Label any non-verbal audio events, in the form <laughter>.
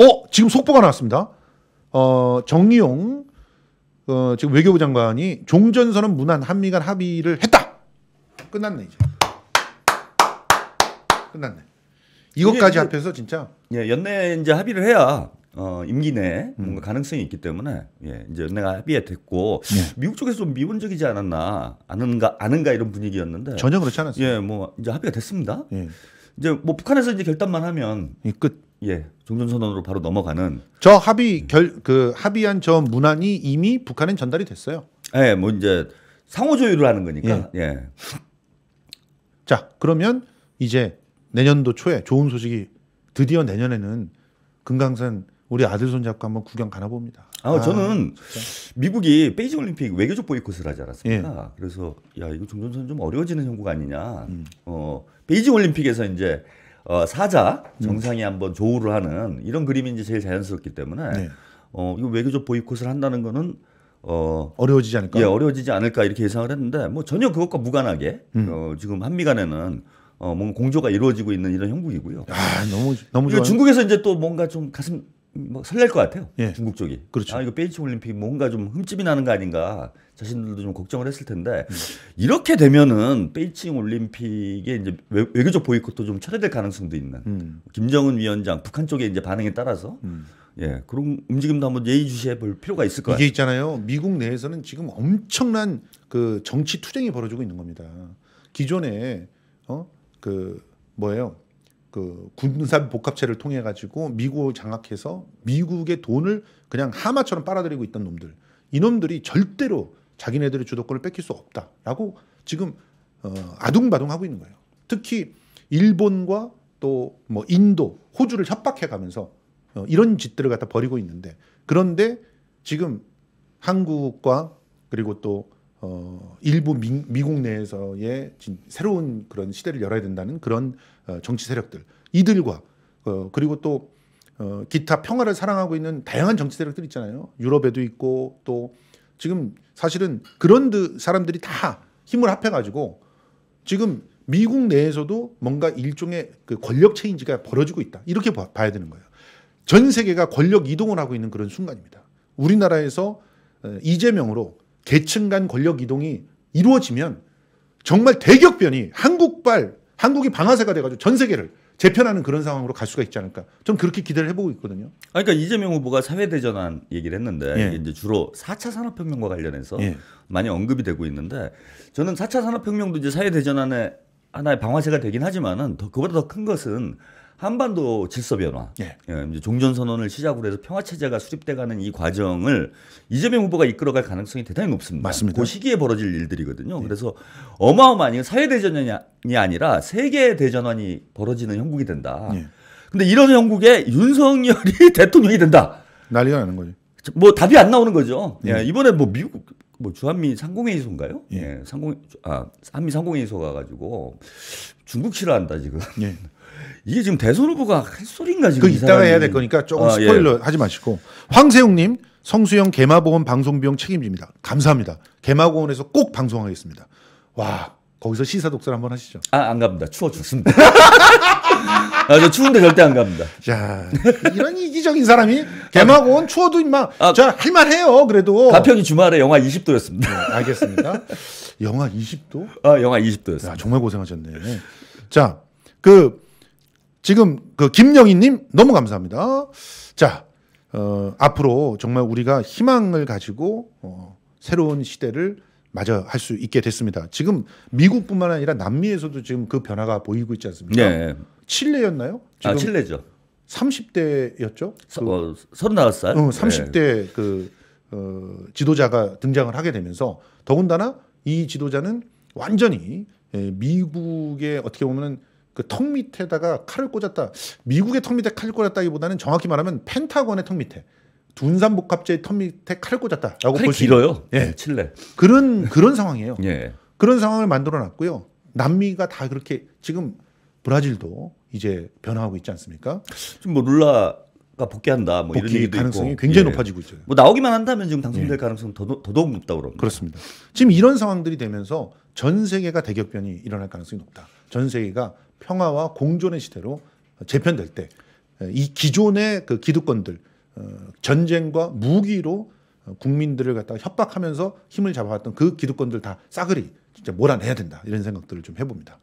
어 지금 속보가 나왔습니다. 어 정의용 어, 지금 외교부 장관이 종전선언 문안 한미 간 합의를 했다. 끝났네 이제. 끝났네. 이것까지 이게 합해서 진짜 예, 연내 이제 합의를 해야 어, 임기 내에 음. 뭔가 가능성이 있기 때문에 예, 이제 연내가 합의가 됐고 예. 미국 쪽에서 좀 미온적이지 않았나 아는가 아는가 이런 분위기였는데 전혀 그렇지 않았어요. 예, 뭐 이제 합의가 됐습니다. 예. 이제 뭐 북한에서 이제 결단만 하면 이 끝. 예, 종전 선언으로 바로 넘어가는 저 합의 결 그 합의한 저 문안이 이미 북한엔 전달이 됐어요. 예, 뭐 이제 상호 조율을 하는 거니까 예. 자, 그러면 이제 내년도 초에 좋은 소식이 드디어 내년에는 금강산 우리 아들 손잡고 한번 구경 가나 봅니다. 아, 저는 미국이 베이징 올림픽 외교적 보이콧을 하지 않았습니까? 예. 그래서 야 이거 종전선 좀 어려워지는 형국가 아니냐. 음. 어 베이징 올림픽에서 이제 어, 사자 음. 정상이 한번 조우를 하는 이런 이제 제일 자연스럽기 때문에 네. 어 이거 외교적 보이콧을 한다는 거는 어 어려워지지 않을까? 예, 어려워지지 않을까 이렇게 예상을 했는데 뭐 전혀 그것과 무관하게 음. 어, 지금 한미 간에는 어, 뭔가 공조가 이루어지고 있는 이런 형국이고요. 아, 너무 너무 좋아요. 중국에서 이제 또 뭔가 좀 가슴 뭐 설렐 것 같아요. 예. 중국 쪽이. 그렇죠. 아 이거 베이징 올림픽 뭔가 좀 흠집이 나는 거 아닌가 자신들도 좀 걱정을 했을 텐데 음. 이렇게 되면은 베이징 올림픽에 이제 외, 외교적 보이콧도 좀 철회될 가능성도 있는 음. 김정은 위원장 북한 쪽의 이제 반응에 따라서 음. 예 그런 움직임도 한번 예의주시해 볼 필요가 있을 것 이게 같아요. 있잖아요. 미국 내에서는 지금 엄청난 그 정치 투쟁이 벌어지고 있는 겁니다. 기존에 어그 뭐예요? 그 군사 복합체를 통해 가지고 미국을 장악해서 미국의 돈을 그냥 하마처럼 빨아들이고 있던 놈들. 이놈들이 절대로 자기네들의 주도권을 뺏길 수 없다라고 지금 어, 아둥바둥하고 있는 거예요. 특히 일본과 또 뭐 인도, 호주를 협박해 가면서 어, 이런 짓들을 갖다 벌이고 있는데 그런데 지금 한국과 그리고 또 어, 일부 미, 미국 내에서의 진- 새로운 그런 시대를 열어야 된다는 그런 어, 정치 세력들 이들과 어, 그리고 또 어, 기타 평화를 사랑하고 있는 다양한 정치 세력들 있잖아요. 유럽에도 있고 또 지금 사실은 그런 드- 사람들이 다 힘을 합해가지고 지금 미국 내에서도 뭔가 일종의 그 권력 체인지가 벌어지고 있다. 이렇게 봐- 봐야 되는 거예요. 전 세계가 권력 이동을 하고 있는 그런 순간입니다. 우리나라에서 어, 이재명으로 계층 간 권력 이동이 이루어지면 정말 대격변이 한국발 한국이 방아쇠가 돼가지고 전 세계를 재편하는 그런 상황으로 갈 수가 있지 않을까. 좀 그렇게 기대를 해보고 있거든요. 아, 그러니까 이재명 후보가 사회대전환 얘기를 했는데 예. 이제 주로 4차 산업혁명과 관련해서 예. 많이 언급이 되고 있는데 저는 4차 산업혁명도 이제 사회대전환의 하나의 방화제가 되긴 하지만은 더, 그보다 더 큰 것은 한반도 질서 변화, 예. 예, 이제 종전 선언을 시작으로 해서 평화 체제가 수립돼가는 이 과정을 이재명 후보가 이끌어갈 가능성이 대단히 높습니다. 맞습니다. 예. 그 시기에 벌어질 일들이거든요. 그래서 어마어마한 이건 사회 대전환이 아니라 세계 대전환이 벌어지는 형국이 된다. 예. 근데 이런 형국에 윤석열이 <laughs> 대통령이 된다. 난리가 나는 거죠. 뭐 답이 안 나오는 거죠. 예. 예, 이번에 뭐 미국 뭐 주한미 상공회의소인가요? 예. 예, 상공 아 한미 상공회의소 가가지고 중국 싫어한다 지금. 예. <laughs> 이게 지금 대선 후보가 할 소리인가 지금? 그이 이따가 사람이. 해야 될 거니까 조금 아, 예. 스포일러 하지 마시고 황세웅님 성수형 개마보험 방송 비용 책임집니다. 감사합니다. 개마고원에서 꼭 방송하겠습니다. 와 거기서 시사 독설 한번 하시죠. 아, 안 갑니다. 추워 죽습니다. <laughs> 아, 저 추운데 절대 안 갑니다. 자 이런 이기적인 사람이 개마고원 추워도 임마 아. 자 할만해요 그래도. 가평이 주말에 영하 20도였습니다. 네, 알겠습니다. 영하 20도? 아, 영하 20도였습니다. 야, 정말 고생하셨네. 자, 그 지금 그 김영희님 너무 감사합니다. 자, 어, 앞으로 정말 우리가 희망을 가지고 어, 새로운 시대를 맞아 할 수 있게 됐습니다. 지금 미국뿐만 아니라 남미에서도 지금 그 변화가 보이고 있지 않습니까? 네. 칠레였나요? 아, 칠레죠. 30대였죠? 서, 어, 35살. 어, 30대 그 어, 지도자가 등장을 하게 되면서 더군다나 이 지도자는 완전히 예, 미국의 어떻게 보면은 그 턱 밑에다가 칼을 꽂았다. 미국의 턱 밑에 칼을 꽂았다기보다는 정확히 말하면 펜타곤의 턱 밑에 둔산 복합제의 턱 밑에 칼을 꽂았다라고 칼이 볼수 길어요. 예. 네, 칠레. 그런 그런 상황이에요. 예. 그런 상황을 만들어 놨고요. 남미가 다 그렇게 지금 브라질도 이제 변화하고 있지 않습니까? 지금 뭐 룰라가 복귀한다. 뭐 이런 복귀 얘기도 가능성이 있고. 굉장히 예. 높아지고 있어요. 뭐 나오기만 한다면 지금 당선될 가능성 더 더더욱 높다고 그럽니다. 그렇습니다. 지금 이런 상황들이 되면서 전 세계가 대격변이 일어날 가능성이 높다. 전 세계가 평화와 공존의 시대로 재편될 때 이 기존의 그 기득권들 어, 전쟁과 무기로 어, 국민들을 갖다가 협박하면서 힘을 잡아왔던 그 기득권들 다 싸그리 진짜 몰아내야 된다 이런 생각들을 좀 해봅니다.